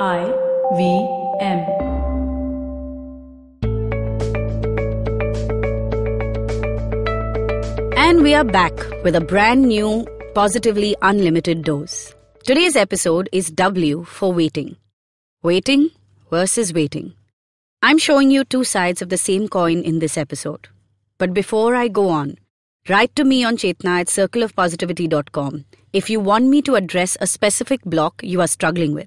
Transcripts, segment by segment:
I V M. And we are back with a brand new, positively unlimited dose. Today's episode is W for waiting. Waiting versus waiting. I'm showing you two sides of the same coin in this episode. But before I go on, write to me on Chetna at circleofpositivity.com if you want me to address a specific block you are struggling with.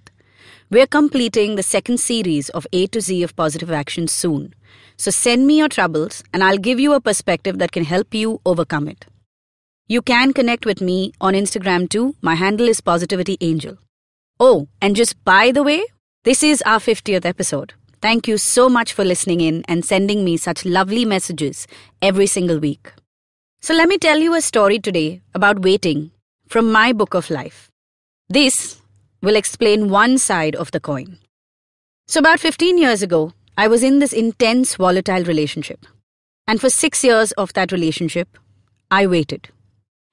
We're completing the second series of A to Z of positive action soon. So send me your troubles and I'll give you a perspective that can help you overcome it. You can connect with me on Instagram too. My handle is Positivity Angel. Oh, and just by the way, this is our 50th episode. Thank you so much for listening in and sending me such lovely messages every single week. So let me tell you a story today about waiting from my book of life. This will explain one side of the coin. So, about 15 years ago, I was in this intense, volatile relationship. And for six years of that relationship, I waited.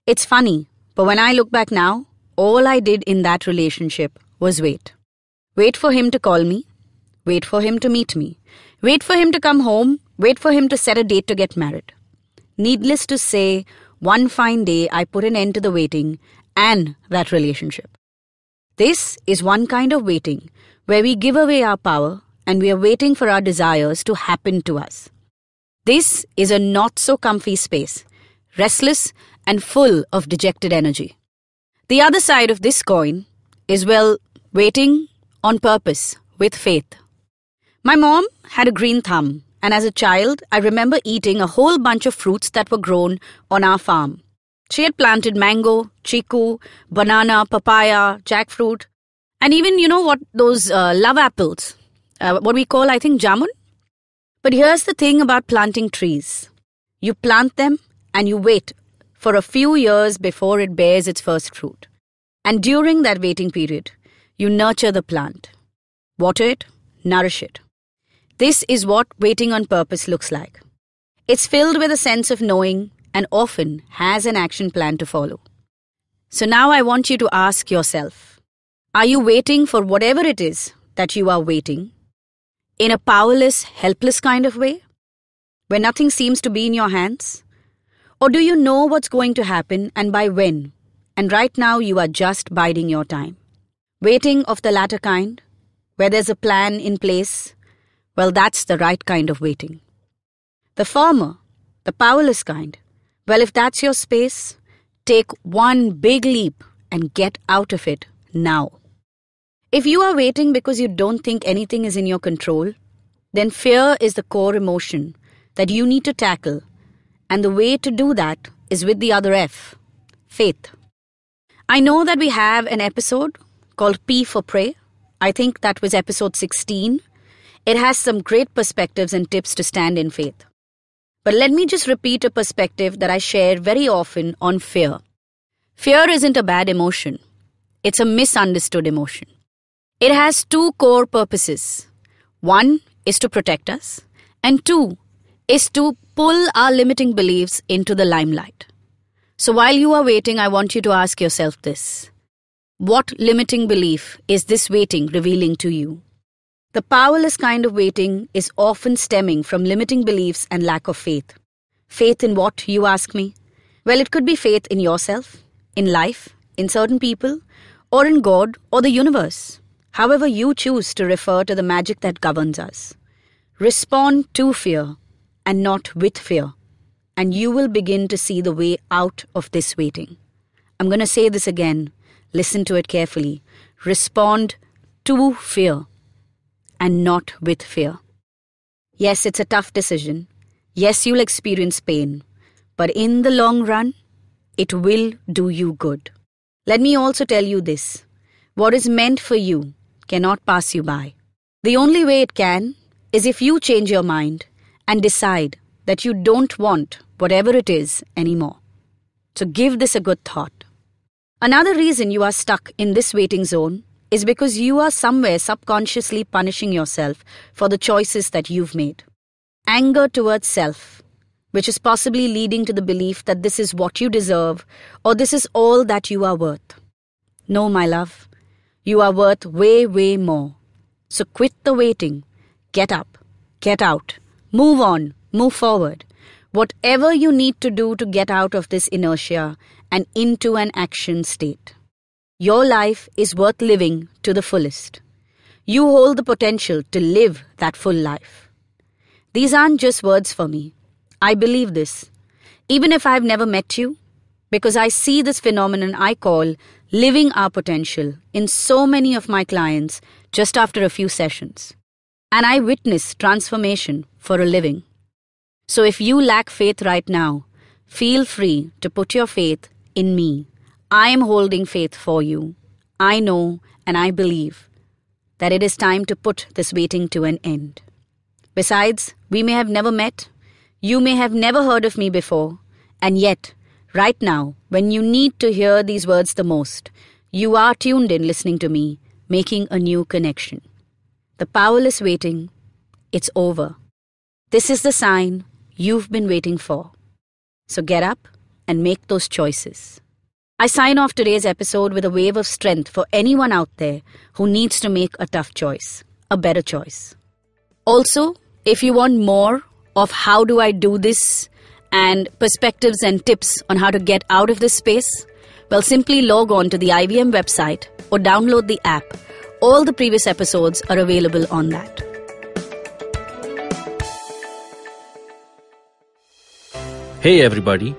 It's funny, but when I look back now, all I did in that relationship was wait. Wait for him to call me, wait for him to meet me, wait for him to come home, wait for him to set a date to get married. Needless to say, one fine day I put an end to the waiting and that relationship. This is one kind of waiting where we give away our power and we are waiting for our desires to happen to us. This is a not so comfy space, restless and full of dejected energy. The other side of this coin is, well, waiting on purpose with faith. My mom had a green thumb, and as a child, I remember eating a whole bunch of fruits that were grown on our farm. She had planted mango, chiku, banana, papaya, jackfruit, and even, you know what, those uh, love apples, uh, what we call, I think, jamun. But here's the thing about planting trees you plant them and you wait for a few years before it bears its first fruit. And during that waiting period, you nurture the plant, water it, nourish it. This is what waiting on purpose looks like. It's filled with a sense of knowing and often has an action plan to follow. So now I want you to ask yourself Are you waiting for whatever it is that you are waiting in a powerless, helpless kind of way? Where nothing seems to be in your hands? Or do you know what's going to happen and by when? And right now you are just biding your time. Waiting of the latter kind, where there's a plan in place, well, that's the right kind of waiting. The former, the powerless kind, well, if that's your space, take one big leap and get out of it now. If you are waiting because you don't think anything is in your control, then fear is the core emotion that you need to tackle, and the way to do that is with the other F faith. I know that we have an episode called P for Pray. I think that was episode 16. It has some great perspectives and tips to stand in faith. But let me just repeat a perspective that I share very often on fear. Fear isn't a bad emotion, it's a misunderstood emotion. It has two core purposes one is to protect us, and two is to pull our limiting beliefs into the limelight. So while you are waiting, I want you to ask yourself this What limiting belief is this waiting revealing to you? The powerless kind of waiting is often stemming from limiting beliefs and lack of faith. Faith in what, you ask me? Well, it could be faith in yourself, in life, in certain people, or in God or the universe. However, you choose to refer to the magic that governs us. Respond to fear and not with fear, and you will begin to see the way out of this waiting. I'm going to say this again. Listen to it carefully. Respond to fear and not with fear. Yes, it's a tough decision. Yes, you'll experience pain. But in the long run, it will do you good. Let me also tell you this what is meant for you cannot pass you by. The only way it can is if you change your mind and decide that you don't want whatever it is anymore. So give this a good thought. Another reason you are stuck in this waiting zone is because you are somewhere subconsciously punishing yourself for the choices that you've made. Anger towards self, which is possibly leading to the belief that this is what you deserve or this is all that you are worth. No, my love, you are worth way, way more So quit the waiting. Get up. Get out. Move on. Move forward. Whatever you need to do to get out of this inertia and into an action state. Your life is worth living to the fullest. You hold the potential to live that full life. These aren't just words for me. I believe this. Even if I've never met you, because I see this phenomenon I call living our potential in so many of my clients just after a few sessions. And I witness transformation for a living. So if you lack faith right now, feel free to put your faith in me. I am holding faith for you. I know and I believe that it is time to put this waiting to an end. Besides, we may have never met, you may have never heard of me before, and yet, right now, when you need to hear these words the most, you are tuned in listening to me, making a new connection. The powerless waiting, it's over. This is the sign you've been waiting for. So get up and make those choices. I sign off today's episode with a wave of strength for anyone out there who needs to make a tough choice, a better choice. Also, if you want more of how do I do this and perspectives and tips on how to get out of this space, well, simply log on to the IVM website or download the app. All the previous episodes are available on that. Hey everybody,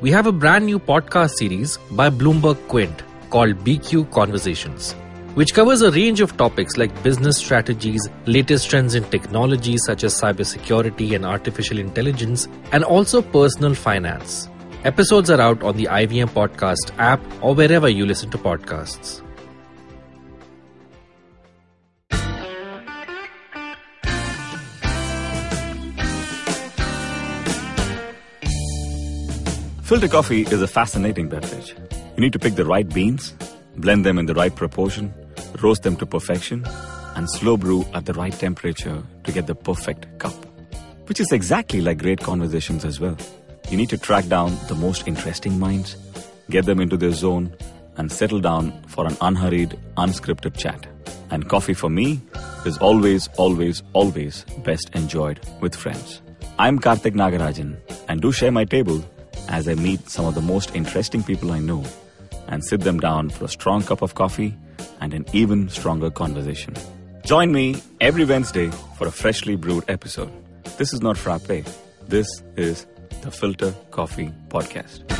we have a brand new podcast series by Bloomberg Quint called BQ Conversations, which covers a range of topics like business strategies, latest trends in technology such as cybersecurity and artificial intelligence, and also personal finance. Episodes are out on the IVM Podcast app or wherever you listen to podcasts. Filter coffee is a fascinating beverage. You need to pick the right beans, blend them in the right proportion, roast them to perfection, and slow brew at the right temperature to get the perfect cup. Which is exactly like great conversations as well. You need to track down the most interesting minds, get them into their zone, and settle down for an unhurried, unscripted chat. And coffee for me is always, always, always best enjoyed with friends. I'm Karthik Nagarajan, and do share my table as I meet some of the most interesting people I know and sit them down for a strong cup of coffee and an even stronger conversation. Join me every Wednesday for a freshly brewed episode. This is not frappe. This is the Filter Coffee Podcast.